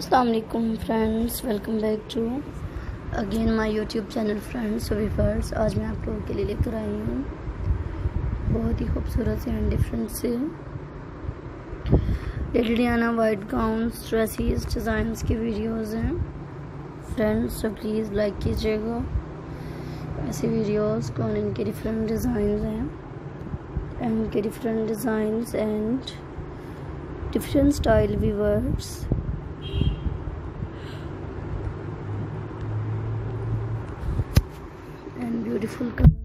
असलकुम friends welcome back to again my YouTube channel friends viewers आज मैं आप लोगों के लिए लेकर आई हूँ बहुत ही खूबसूरत से एंड डिफरेंट से लेडियाना वाइट गाउन्स ड्रेसिस डिज़ाइंस की वीडियोस हैं। फ्रेंड्स तो प्लीज़ लाइक कीजिएगा। ऐसे वीडियोस कौन इनके डिफरेंट डिज़ाइन हैं। एंड के different designs and different style weavers beautiful color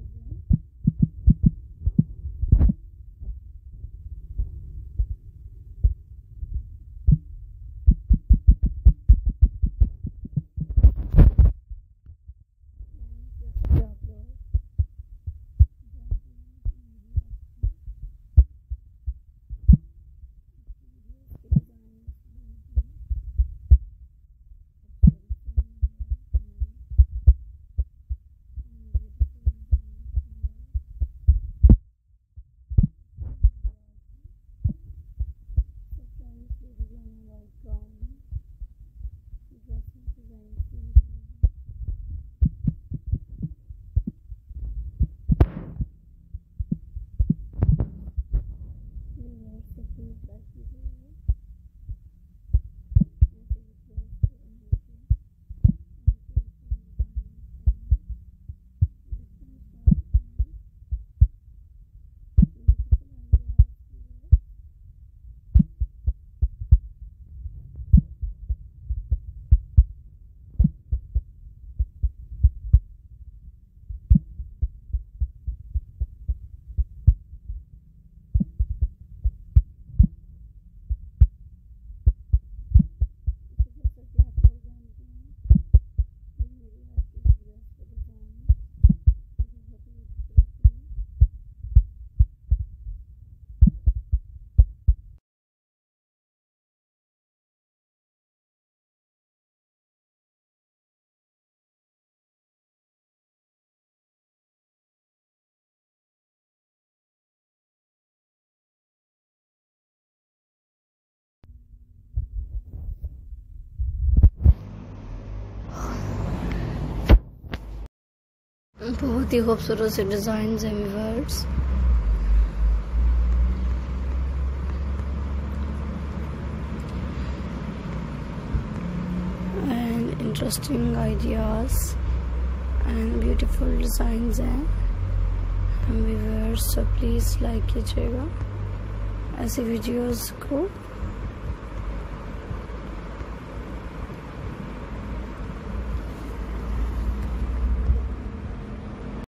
बहुत ही खूबसूरत से डिज़ाइन हैं viewers and interesting ideas and beautiful designs हैं प्लीज़ लाइक कीजिएगा। ऐसे वीडियोस को